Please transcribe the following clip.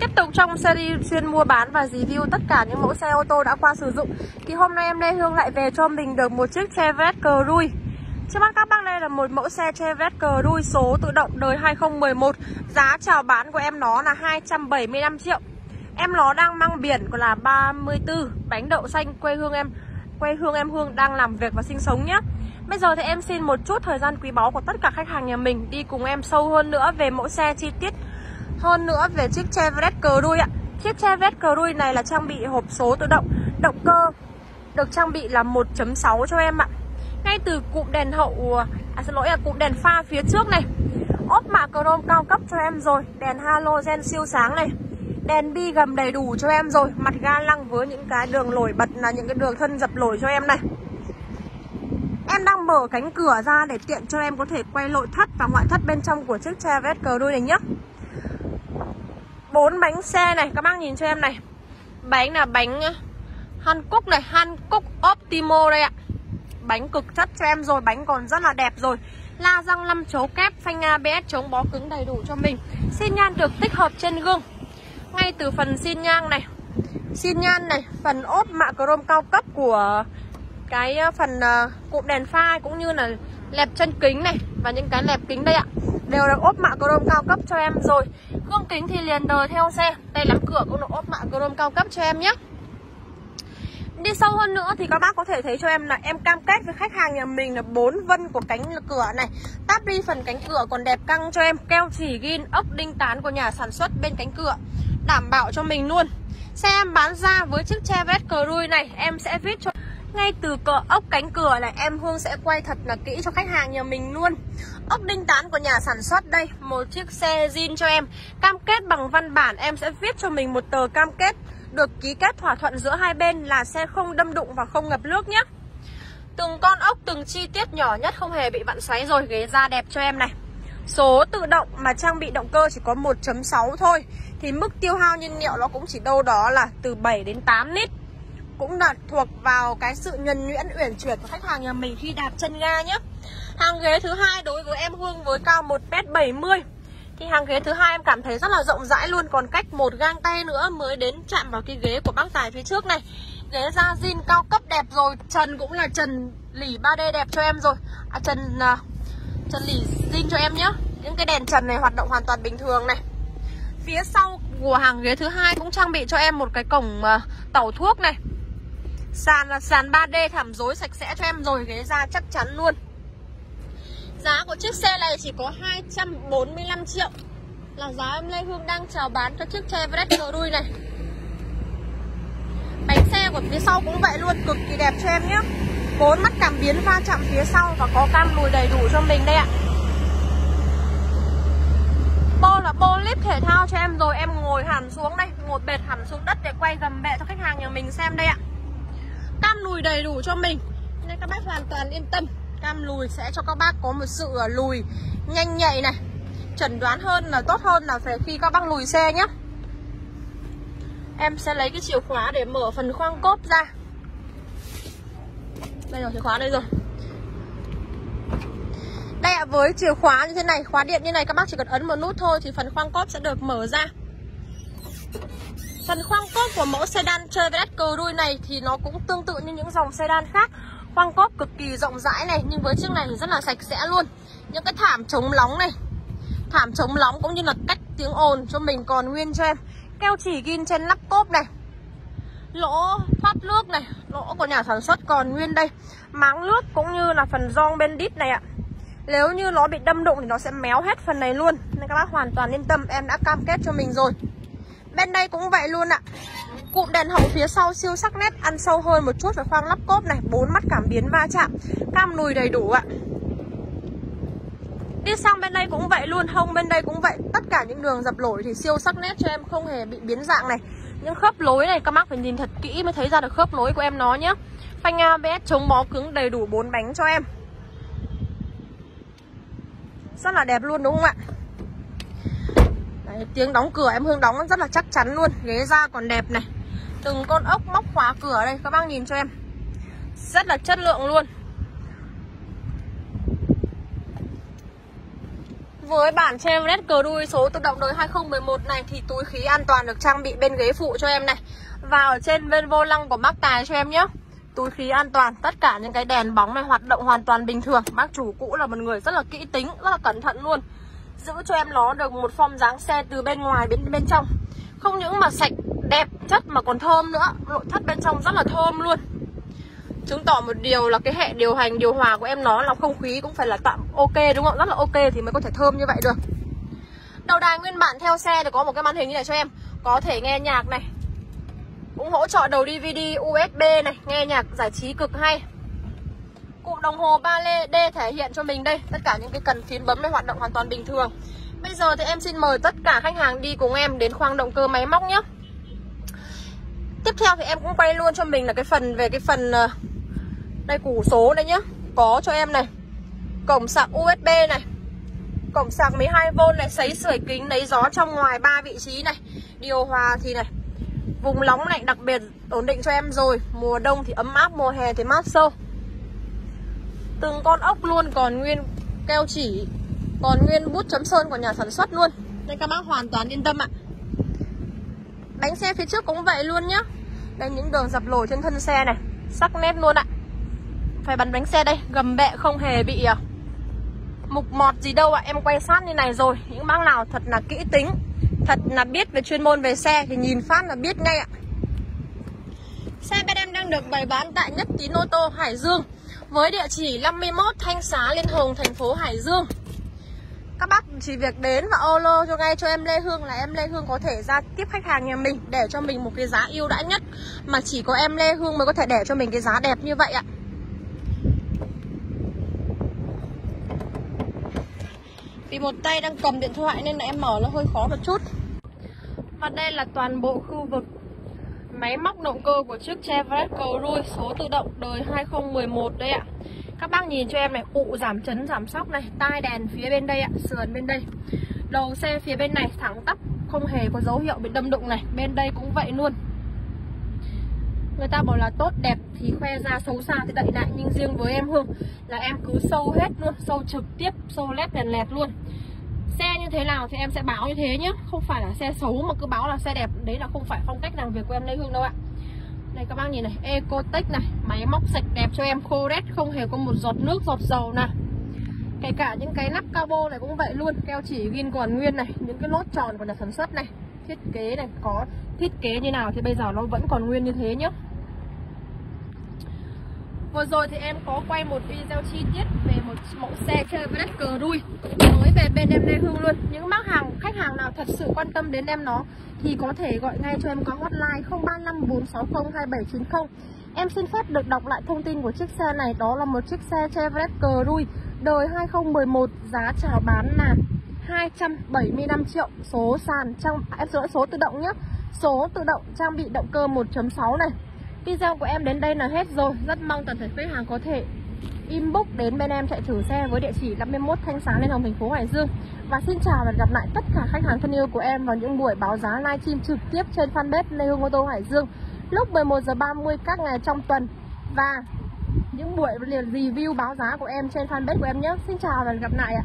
tiếp tục trong series chuyên mua bán và review tất cả những mẫu xe ô tô đã qua sử dụng. Thì hôm nay em Lê Hương lại về cho mình được một chiếc Chevrolet Cruze. Trước mắt các bác đây là một mẫu xe Chevrolet Cruze số tự động đời 2011 Giá chào bán của em nó là 275 triệu. Em nó đang mang biển của là 34 Bánh đậu xanh, quê hương em, Quê hương em Hương đang làm việc và sinh sống nhé Bây giờ thì em xin một chút thời gian quý báu của tất cả khách hàng nhà mình Đi cùng em sâu hơn nữa về mẫu xe chi tiết hơn nữa về chiếc Chevrolet Cruze ạ. Chiếc Chevrolet Cruze này là trang bị hộp số tự động Động cơ được trang bị là 1.6 cho em ạ. Ngay từ cụm đèn hậu À xin lỗi là cụm đèn pha phía trước này. Ốp mạ chrome cao cấp cho em rồi, Đèn halogen siêu sáng này. Đèn bi gầm đầy đủ cho em rồi, Mặt ga lăng với những cái đường lồi bật là những cái đường thân dập lồi cho em này. Em đang mở cánh cửa ra để tiện cho em có thể quay nội thất và ngoại thất bên trong của chiếc Chevrolet Cruze này nhé bốn bánh xe này. Các bác nhìn cho em này. Bánh là bánh ờ, hàn quốc này, hàn quốc Optimo đây ạ. Bánh cực chất cho em rồi, bánh còn rất là đẹp rồi. La răng 5 chấu kép, phanh ABS chống bó cứng đầy đủ cho mình. Xin nhan được tích hợp trên gương. Ngay từ phần xin nhan này. Xin nhan này, phần ốp mạ chrome cao cấp của cái ờ, phần ờ, cụm đèn pha cũng như là lẹp chân kính này và những cái lẹp kính đây ạ đều được ốp mạ chrome cao cấp cho em rồi. Gương kính thì liền đời theo xe. Đây lắm cửa cũng được ốp mạ chrome cao cấp cho em nhé. Đi sâu hơn nữa thì các bác có thể thấy cho em là em cam kết với khách hàng nhà mình là bốn vân của cánh cửa này. Táp đi phần cánh cửa còn đẹp căng cho em. Keo chỉ gin, ốc đinh tán của nhà sản xuất bên cánh cửa. Đảm bảo cho mình luôn. Xe em bán ra với chiếc che vest Cruze này, em sẽ viết cho ngay từ cỡ ốc cánh cửa này, em Hương sẽ quay thật là kỹ cho khách hàng nhà mình luôn. Ốc đinh tán của nhà sản xuất đây, Một chiếc xe zin cho em. Cam kết bằng văn bản, em sẽ viết cho mình một tờ cam kết. Được ký kết thỏa thuận giữa hai bên là xe không đâm đụng và không ngập nước nhé. Từng con ốc, từng chi tiết nhỏ nhất không hề bị vặn xoáy rồi, Ghế da đẹp cho em này. Số tự động mà trang bị động cơ chỉ có 1.6 thôi. Thì mức tiêu hao nhiên liệu nó cũng chỉ đâu đó là từ 7 đến 8 lít cũng là thuộc vào cái sự nhuần nhuyễn uyển chuyển của khách hàng nhà mình khi đạp chân ga nhé hàng ghế thứ hai đối với em Hương với cao 1m70 thì hàng ghế thứ hai em cảm thấy rất là rộng rãi luôn còn cách một gang tay nữa mới đến chạm vào cái ghế của bác tài phía trước này. Ghế da zin cao cấp đẹp rồi trần cũng là trần lỉ 3D đẹp cho em rồi. À, trần uh, trần lỉ zin cho em nhé những cái đèn trần này hoạt động hoàn toàn bình thường này. Phía sau của hàng ghế thứ hai cũng trang bị cho em một cái cổng uh, tẩu thuốc này. Sàn là sàn 3D thảm rối sạch sẽ cho em rồi, Ghế da chắc chắn luôn. Giá của chiếc xe này chỉ có 245 triệu. Là giá em Lê Hương đang chào bán cho chiếc xe Chevrolet đuôi này. Bánh xe của phía sau cũng vậy luôn, Cực kỳ đẹp cho em nhé. Bốn mắt cảm biến va chạm phía sau Và có cam lùi đầy đủ cho mình đây ạ. Bô là bô lip thể thao cho em rồi, Em ngồi hẳn xuống đây Ngồi bệt hẳn xuống đất để quay gầm bẹ cho khách hàng nhà mình xem đây ạ cam lùi đầy đủ cho mình. Nên các bác hoàn toàn yên tâm. Cam lùi sẽ cho các bác có một sự à, lùi nhanh nhạy này. Chẩn đoán hơn là tốt hơn là phải khi các bác lùi xe nhé em sẽ lấy cái chìa khóa để mở phần khoang cốp ra. Đây rồi, chìa khóa đây rồi. Đây ạ, với chìa khóa như thế này, khóa điện như này, các bác chỉ cần ấn một nút thôi thì phần khoang cốp sẽ được mở ra. Phần khoang cốp của mẫu sedan Chevrolet Cruze này thì nó cũng tương tự như những dòng sedan khác. Khoang cốp cực kỳ rộng rãi này, Nhưng với chiếc này thì rất là sạch sẽ luôn. Những cái thảm chống nóng này, Thảm chống nóng cũng như là cách tiếng ồn cho mình còn nguyên cho em. Keo chỉ ghi trên nắp cốp này. Lỗ thoát nước này, Lỗ của nhà sản xuất còn nguyên đây. Máng nước cũng như là phần rong bên đít này ạ. Nếu như nó bị đâm đụng thì nó sẽ méo hết phần này luôn. Nên các bác hoàn toàn yên tâm, Em đã cam kết cho mình rồi. Bên đây cũng vậy luôn ạ. Cụm đèn hậu phía sau siêu sắc nét, Ăn sâu hơn một chút với khoang lắp cốp này, bốn mắt cảm biến va chạm, Cam lùi đầy đủ ạ. Đi sang bên đây cũng vậy luôn, Hông bên đây cũng vậy. Tất cả những đường dập lỗi thì siêu sắc nét cho em Không hề bị biến dạng này. Những khớp lối này các bác phải nhìn thật kỹ Mới thấy ra được khớp lối của em nó nhé Phanh ABS chống bó cứng đầy đủ bốn bánh cho em. Rất là đẹp luôn đúng không ạ? Tiếng đóng cửa em Hương đóng rất là chắc chắn luôn. Ghế da còn đẹp này. Từng con ốc móc khóa cửa đây Các bác nhìn cho em. Rất là chất lượng luôn. Với bản Chevrolet cờ đuôi số tự động đời 2011 này thì túi khí an toàn được trang bị bên ghế phụ cho em này. Và ở trên bên vô lăng của bác Tài cho em nhé. Túi khí an toàn, tất cả những cái đèn bóng này hoạt động hoàn toàn bình thường. Bác chủ cũ là một người rất là kỹ tính, rất là cẩn thận luôn. Giữ cho em nó được một form dáng xe từ bên ngoài đến bên trong. Không những mà sạch, đẹp, chất mà còn thơm nữa. Nội thất bên trong rất là thơm luôn. Chứng tỏ một điều là cái hệ điều hành điều hòa của em nó là không khí cũng phải là tạm ok đúng không? Rất là ok thì mới có thể thơm như vậy được. Đầu đài nguyên bản theo xe thì có một cái màn hình như này cho em. Có thể nghe nhạc này. Cũng hỗ trợ đầu DVD USB này nghe nhạc giải trí cực hay cụ đồng hồ ba lê D thể hiện cho mình đây. Tất cả những cái cần phím bấm này hoạt động hoàn toàn bình thường. Bây giờ thì em xin mời tất cả khách hàng đi cùng em đến khoang động cơ máy móc nhé. Tiếp theo thì em cũng quay luôn cho mình là cái phần về cái phần ờ, đây củ số đây nhá Có cho em này. Cổng sạc USB này. Cổng sạc 12V này, Sấy sưởi kính, lấy gió trong ngoài ba vị trí này. Điều hòa thì này. Vùng nóng lạnh đặc biệt ổn định cho em rồi. Mùa đông thì ấm áp, Mùa hè thì mát sâu. Từng con ốc luôn, còn nguyên keo chỉ, Còn nguyên bút chấm sơn của nhà sản xuất luôn. Nên các bác hoàn toàn yên tâm ạ. Bánh xe phía trước cũng vậy luôn nhá. Đây, những đường dập lồi trên thân xe này, Sắc nét luôn ạ. Phải bắn bánh xe đây, Gầm bệ không hề bị à, mục mọt gì đâu ạ. Em quay sát như này rồi, Những bác nào thật là kỹ tính, Thật là biết về chuyên môn về xe Thì nhìn phát là biết ngay ạ. Xe bên em đang được bày bán tại Nhất Tín ô tô, Hải Dương. Với địa chỉ 51 Thanh Xá, Liên Hồng, thành phố Hải Dương. Các bác chỉ việc đến và olo cho ngay cho em Lê Hương là em Lê Hương có thể ra tiếp khách hàng nhà mình để cho mình một cái giá ưu đãi nhất. Mà chỉ có em Lê Hương mới có thể để cho mình cái giá đẹp như vậy ạ. Vì một tay đang cầm điện thoại nên là em mở nó hơi khó một chút. Và đây là toàn bộ khu vực máy móc động cơ của chiếc Chevrolet Cruze số tự động đời 2011 đây ạ. Các bác nhìn cho em này, cụ giảm chấn giảm sóc này, tai đèn phía bên đây ạ, sườn bên đây. Đầu xe phía bên này thẳng tắp, không hề có dấu hiệu bị đâm đụng này, bên đây cũng vậy luôn. Người ta bảo là tốt đẹp thì khoe ra xấu xa thì đậy lại Nhưng riêng với em Hương là em cứ sâu hết luôn Sâu trực tiếp, sâu lép đèn lẹt luôn. Xe như thế nào thì em sẽ báo như thế nhé Không phải là xe xấu mà cứ báo là xe đẹp. Đấy là không phải phong cách làm việc của em Lê Hương đâu ạ. Đây các bác nhìn này Ecotech này Máy móc sạch đẹp cho em khô rét Không hề có một giọt nước, giọt dầu nào. Kể cả những cái nắp cabo này cũng vậy luôn Keo chỉ ghin còn nguyên này Những cái nốt tròn của nhà sản xuất này Thiết kế này có thiết kế như nào thì bây giờ nó vẫn còn nguyên như thế nhé Vừa rồi thì em có quay một video chi tiết về một mẫu xe chơi với đất cờ đuôi. Mới về bên em Lê Hương luôn. Những bác hàng, khách hàng nào thật sự quan tâm đến em nó Thì có thể gọi ngay cho em có hotline 035 460 2790 Em xin phép được đọc lại thông tin của chiếc xe này. Đó là một chiếc xe Chevrolet cờ đuôi Đời 2011 Giá chào bán là 275 triệu. Số sàn trong em số tự động nhé. Số tự động trang bị động cơ 1.6 này. Video của em đến đây là hết rồi Rất mong toàn thể khách hàng có thể inbox đến bên em chạy thử xe với địa chỉ 51 Thanh Sáng, Liên Hồng, thành phố Hải Dương và xin chào và gặp lại tất cả khách hàng thân yêu của em vào những buổi báo giá livestream trực tiếp trên fanpage Lê Hương ô tô Hải Dương lúc 11 giờ 30 các ngày trong tuần và những buổi review báo giá của em trên fanpage của em nhé. Xin chào và gặp lại ạ.